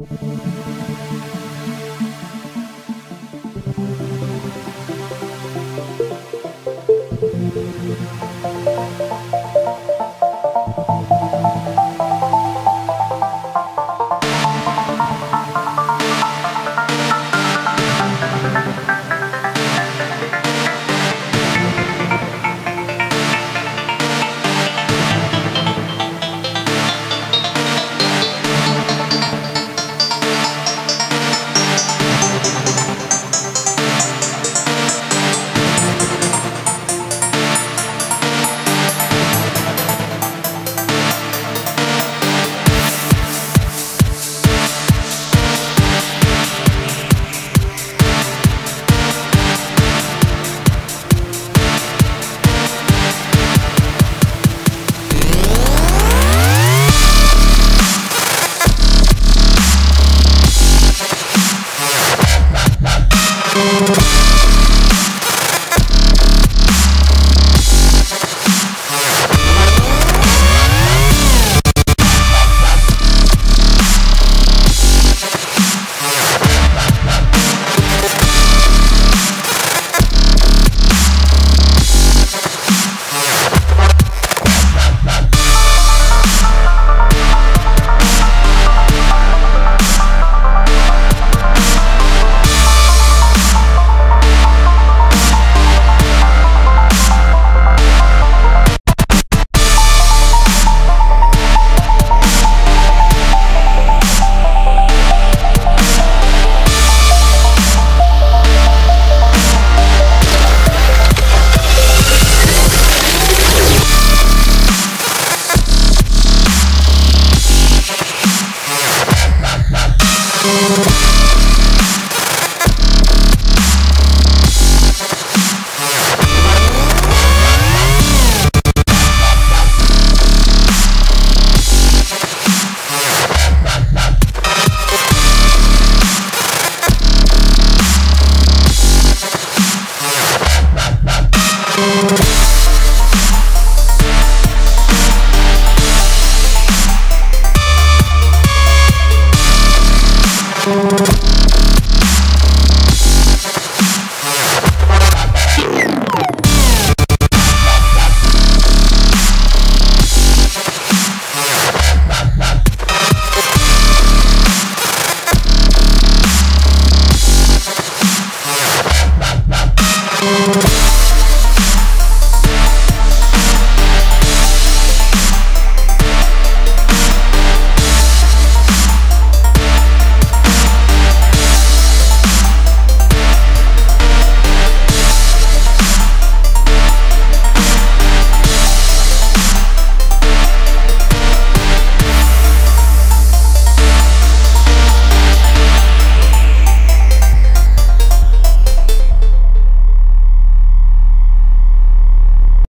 Música Yeah.